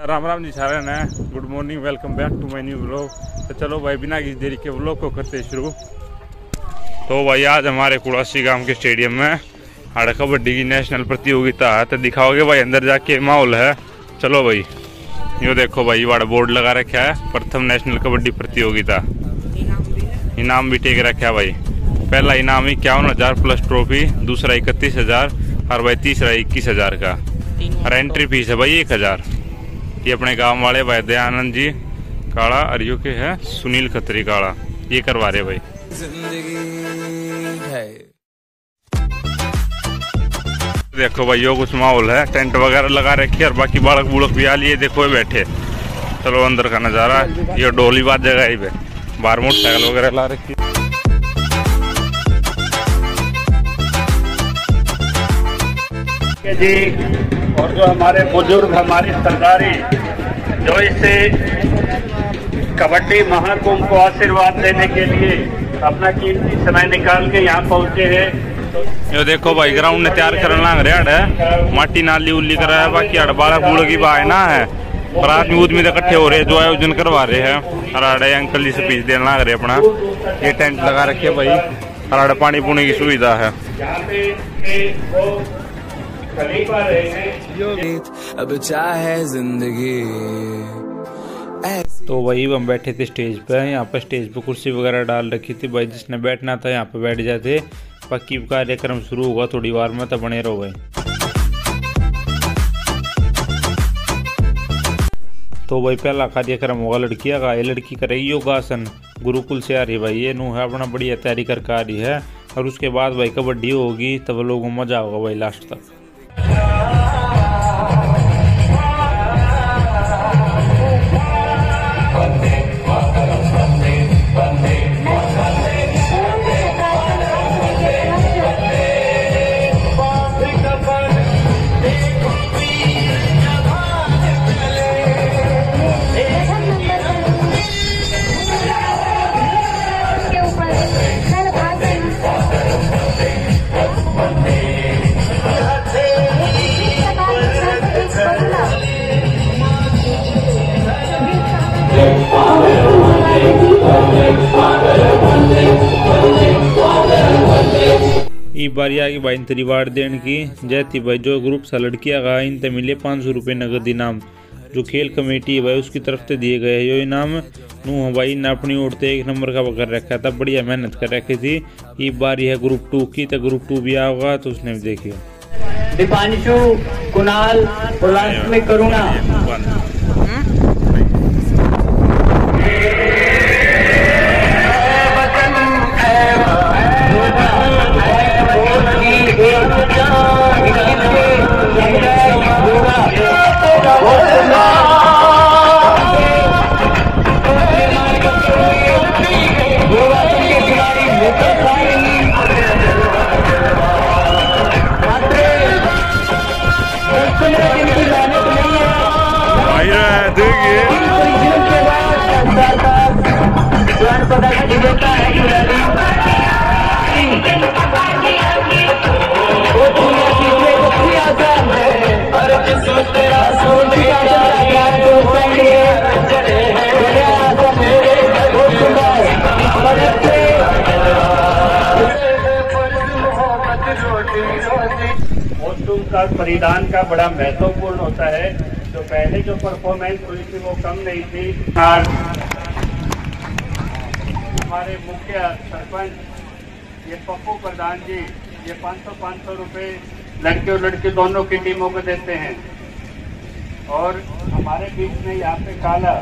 राम राम जी सारे ने। Good morning welcome back to my new blog तो चलो भाई, बिना किसी देरी के ब्लॉग को करते शुरू। तो भाई, आज हमारे कुड़ासी गाँव के स्टेडियम में आड़ कबड्डी की नेशनल प्रतियोगिता है। तो दिखाओगे भाई, अंदर जाके माहौल है। चलो भाई, यो देखो भाई, वाड़ा बोर्ड लगा रखा है, प्रथम नेशनल कबड्डी प्रतियोगिता। इनाम भी टेक रखा है भाई। पहला इनाम इक्यावन हज़ार प्लस ट्रॉफी दूसरा इकतीस हज़ार, और भाई तीसरा इक्कीस हज़ार का। और एंट्री फ़ीस है भाई एक हज़ार। ये अपने गाँव वाले भाई दयानंद जी काड़ा और यो के है सुनील खत्री काड़ा ये करवा रहे भाई। देखो भाई यो कुछ माहौल है। टेंट वगैरह लगा रखी है और बाकी बालक बुड़क भी आ लिए देखो बैठे। चलो अंदर का नज़ारा ये डोली बात जगह ही पे बाहर मोटरसाइकिल वगैरह ला रखी जी और जो हमारे बुज़ुर्ग, हमारी सरदारी, जो इसे कबड्डी, महाकुंभ को आशीर्वाद देने के लिए अपना कीमती समय निकाल के यहाँ पहुँचे हैं। यो देखो भाई ग्राउंड ने तैयार करना लाग रहा है माटी नाली उल्ली करा है, बाकी अड़ बालक बुड़क की बाय ना है। और आदमी उदमी तो इकट्ठे हो रहे जो आयोजन करवा रहे हैं। हराड़े अंकल जी से पीस देना लाग रहे अपना। ये टेंट लगा रखे भाई। हराड़े पानी पूनी की सुविधा है। पे रहे हैं। अब चाहे ज़िंदगी। तो वही हम बैठे थे स्टेज पे यहाँ पर स्टेज पे कुर्सी वगैरह डाल रखी थी भाई जिसने बैठना था यहाँ पे बैठ जाते। बाकी कार्यक्रम शुरू होगा थोड़ी बार में तो बने रहो भाई। तो भाई पहला कार्यक्रम होगा लड़कियाँ का ये लड़की करेगी योगासन। गुरुकुल से आ रही है भाई ये नू है अपना बढ़िया तैयारी करके आ रही है। और उसके बाद भाई कबड्डी होगी तब लोगों को मज़ा होगा भाई लास्ट तक। बारी आगे भाई इन रिवार्ड देने की। जैती भाई जो ग्रुप सा लड़कियाँ का इन ते मिले पाँच सौ रुपये नगद इनाम। जो खेल कमेटी है भाई उसकी तरफ़ से दिए गए यो इनाम। नू हम भाई ने अपनी ओर से एक नंबर का कर रखा था बढ़िया मेहनत कर रखी थी। ई बारी है ग्रुप टू की तो ग्रुप टू भी आओगा तो उसने भी देखियो दीपांशु कुणाल में करुणा। कॉस्ट्यूम का परिधान का बड़ा महत्वपूर्ण होता है। जो पहले जो परफॉर्मेंस हुई थी, वो कम नहीं थी। हमारे मुखिया सरपंच, ये पप्पू प्रधान जी, ये 500 500 रुपए लड़के और लड़की दोनों की टीमों को देते हैं। और हमारे बीच में यहाँ पे काला,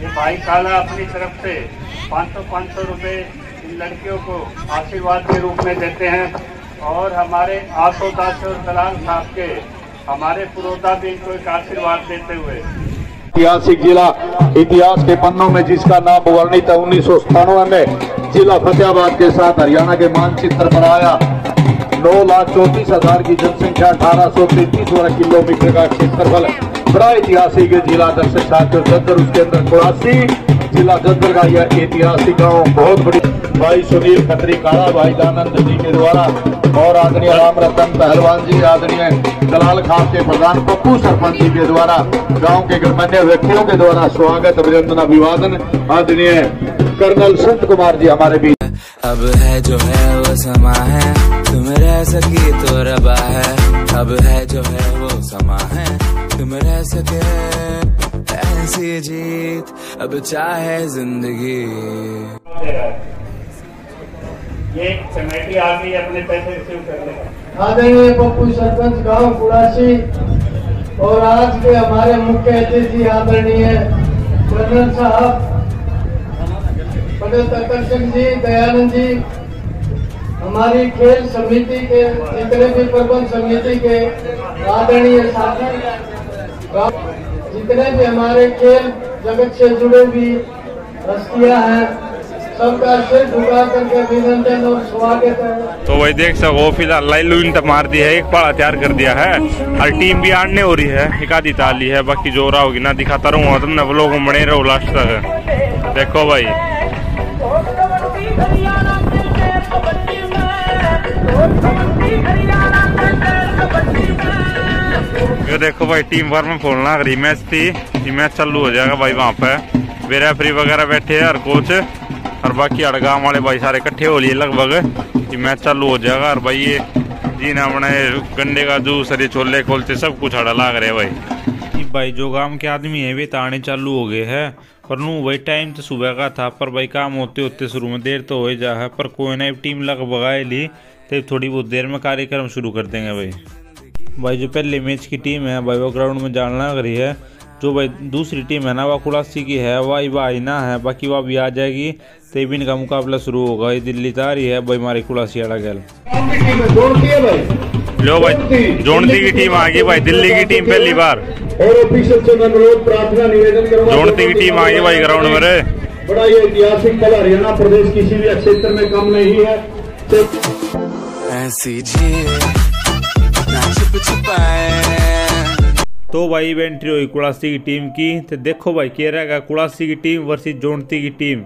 ये भाई काला अपनी तरफ़ से 500 500 रुपए इन लड़कियों को आशीर्वाद के रूप में देते हैं। और हमारे आसो और दलाल साहब के, हमारे पुरोधा भी इनको एक आशीर्वाद देते हुए। ऐतिहासिक जिला इतिहास के पन्नों में, जिसका नाम वर्णित है उन्नीस में, जिला फतेहाबाद के साथ हरियाणा के मानचित्र पर आया। नौ लाख चौंतीस हज़ार की जनसंख्या, अठारह सौ तैतीस वर्ग किलोमीटर का क्षेत्रफल बड़ा ऐतिहासिक जिला दर्शक साथियों, जद्दर उसके अंदर कुड़ासी जिला जद्दर का यह ऐतिहासिक गाँव, बहुत बड़ी। भाई सुनील खत्री काड़ा भाई दानंद जी के द्वारा और आदरणीय राम रतन पहलवान जी, आदरणीय दलाल खास के प्रधान पप्पू सरपंच जी के द्वारा, गाँव के गणमान्य व्यक्तियों के द्वारा स्वागत, अभिनंदन, अभिवादन, आदरणीय कर्नल संत कुमार जी हमारे बीच। अब है जो है वो समा है, तुम रह सके तो रबा है। अब है जो है वो समा है, तुम रह सके। ऐसी जीत अब चाहे ज़िंदगी। ये कमेटी आ गई, अपने पैसे रिसीव कर आदरणीय पप्पू सरपंच गाँव कुड़ासी और आज के हमारे मुख्य अतिथि आदरणीय कर्नल साहब पंडित सिंह जी, दयानंद जी, हमारी खेल समिति के, जितने भी प्रबंध समिति के आदरणीय साथी जितने भी हमारे खेल जगत से जुड़े भी हस्तियाँ हैं तो वही देख सको, फ़िलहाल लाई लुइन तो मार दी है, एक पाड़ा तैयार कर दिया है। और टीम भी आड़ने हो रही है, एक आधी ताली है, बाकी जो रहा होगी ना दिखाता रहूँगा तुमने वो लोग बने रहो लास्ट तक। देखो भाई। देखो भाई टीम वार में लग रही मैच थी मैच चालू हो जाएगा भाई वहाँ पे। वे रेफरी वगैरह बैठे हैं और कोच और बाकी अड़गाम वाले भाई सारे इकट्ठे हो लिए लगभग। ये मैच चालू हो जाएगा और भाई, ये जी ने अपने गंडे का जूस ये छोले खोलते सब कुछ अड़ा लाग रहे भाई। भाई जो गाँव के आदमी है, वे ताने चालू हो गए है। पर नू भाई टाइम तो सुबह का था, पर भाई काम होते होते शुरू में देर तो हो जा है, पर कोई ना टीम लगभग आए ली तो थोड़ी बहुत देर में कार्यक्रम शुरू कर देंगे भाई। भाई जो पहले मैच की टीम है, भाई वो ग्राउंड में जाना लग रही है। जो भाई दूसरी टीम है ना वह कुड़ासी की है वह भाई ना है बाकी वह भी आ जाएगी। तो भी इनका मुकाबला शुरू होगा ये दिल्ली तारी है भाई हमारी कुड़ासी अड़ा गैल लो भाई जोनती की टीम आ गई भाई दिल्ली की टीम पहली बार। और ऑफिसर से अनुरोध प्रार्थना निवेदन करूँगा जोनती की टीम आ गई भाई ग्राउंड में रे। बड़ा ये ऐतिहासिक पल हरियाणा प्रदेश किसी भी क्षेत्र में कम नहीं है। ऐसी छुप छुपाए। तो भाई एंट्री हुई कुड़ासी की टीम की। तो देखो भाई कह रहेगा कुड़ासी की टीम वर्सेस जोनती की टीम।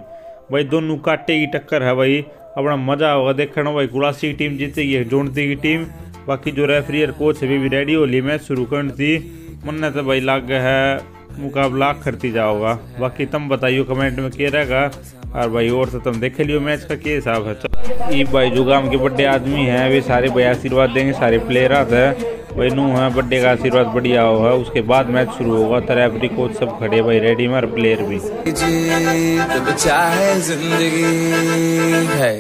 भाई दोनों काटे की टक्कर है भाई। अपना मज़ा होगा देखना भाई कुड़ासी की टीम जीतेगी है जोनती की टीम। बाकी जो रेफरी और कोच है वे भी रेडी होली मैच शुरू कर दी। मन्ने तो भाई लाग है, मुकाबला करती जाओगा। बाकी तुम बताइयो कमेंट में क्या रहेगा और भाई और तो तुम देख लियो मैच का क्या हिसाब है। ई भाई जो गाँव के बड़े आदमी हैं वे सारे भाई आशीर्वाद देंगे, सारे प्लेयर आते हैं भाई नू है बर्थडे का आशीर्वाद बढ़िया होगा उसके बाद मैच शुरू होगा तो रेफरी कोच सब खड़े भाई रेडी में और प्लेयर भी है।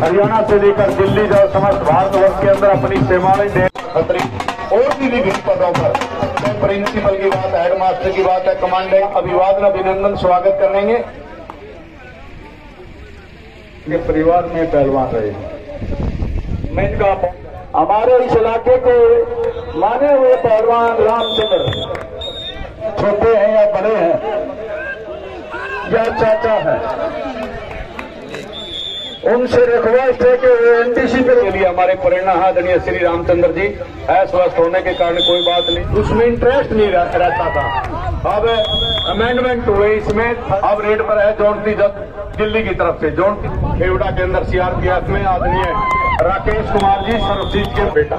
हरियाणा से लेकर दिल्ली जाओ समस्त भारतवर्ष के अंदर अपनी सेवाएँ दे। और भी विभिन्न पदों पर। प्रिंसिपल की बात है हेडमास्टर की बात है कमांडेंट अभिवादन अभिनंदन स्वागत करेंगे ये परिवार में पहलवान रहे मैं इनका हमारे इस इलाके के माने हुए पहलवान रामचंद्र। छोटे हैं या बड़े हैं? या चाचा है। उनसे रिक्वेस्ट है कि वो एनटीसी पे के लिए हमारे प्रेरणा आदरणीय श्री रामचंद्र जी, अस्वस्थ होने के कारण कोई बात नहीं। उसमें इंटरेस्ट नहीं रह- रहता था। अब अमेंडमेंट हुए इसमें। अब रेड पर है जोनती जब दिल्ली की तरफ़ से। जोनती खेवड़ा के अंदर सीआरपीएफ में आदरणीय राकेश कुमार जी सर्वजीत के बेटा।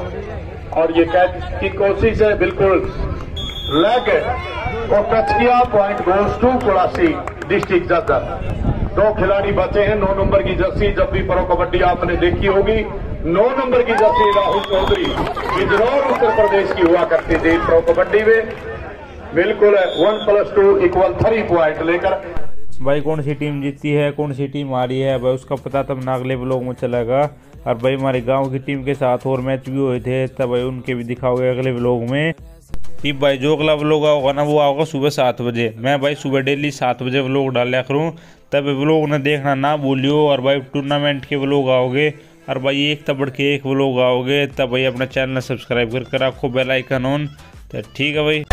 और ये कैद की कोशिश है बिल्कुल लेग को टच किया point goals to Kudasi district Jhajjar दो खिलाड़ी बचे हैं। नौ नंबर की जर्सी, जब भी प्रो कबड्डी आपने देखी होगी। नौ नंबर की जर्सी राहुल चौधरी बिजनौर, उत्तर प्रदेश की हुआ करती थी प्रो कबड्डी में। बिल्कुल one plus two equal three point लेकर। भाई, कौन सी टीम जीती है, कौन सी टीम हारी है? भाई, उसका पता तब ना अगले ब्लॉग में चलेगा। और भाई, हमारे गाँव की टीम के साथ और मैच भी हुए थे, तब भाई उनके भी दिखाओगे अगले ब्लॉग में। कि भाई, जो अगला व्लॉग होगा ना, वो होगा सुबह सात बजे। मैं भाई, सुबह डेली सात बजे व्लॉग डाला करूँ। तब व्लोग ने देखना ना भूलियो, और भाई टूर्नामेंट के व्लोग आओगे, और भाई एक तबड़ के एक व्लोग आओगे, तब भाई अपना चैनल सब्सक्राइब करके रखो बेल आइकन ऑन तो ठीक है भाई।